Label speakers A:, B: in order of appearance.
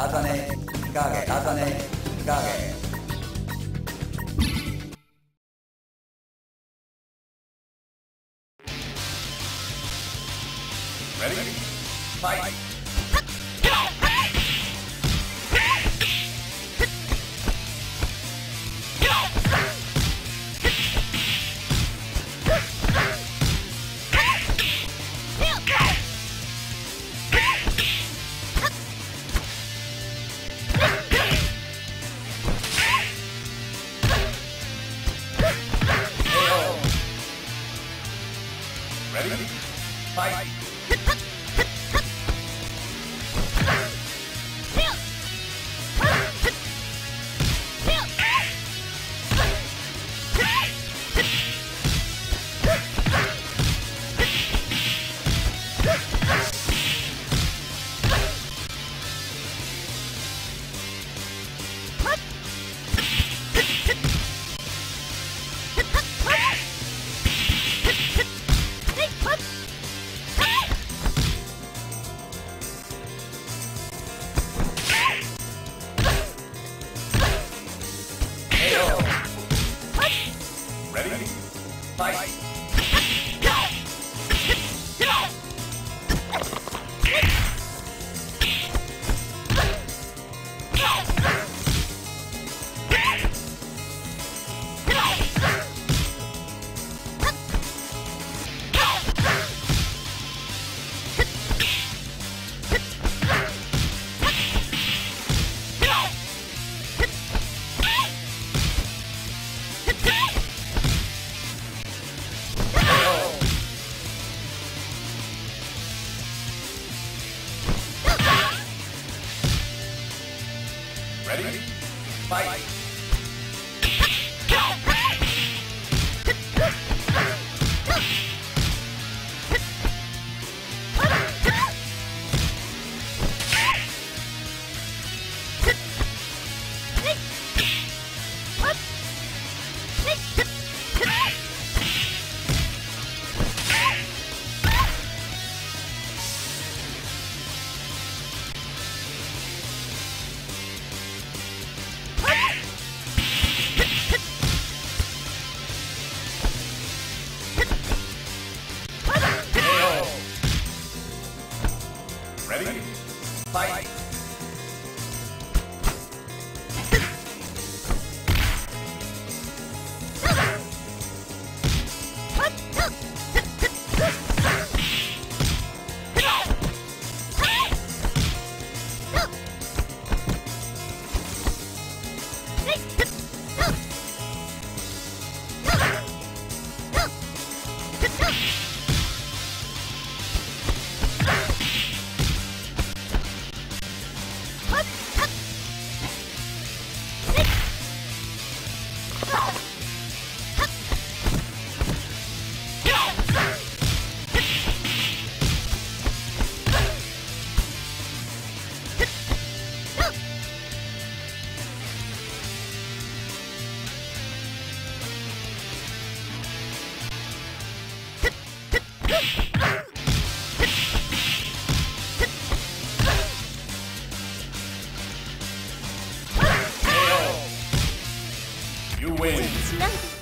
A: 重ねがげ重ねがげファイトはい fight. Ready? Fight! Ready? Fight!
B: Oh! You win.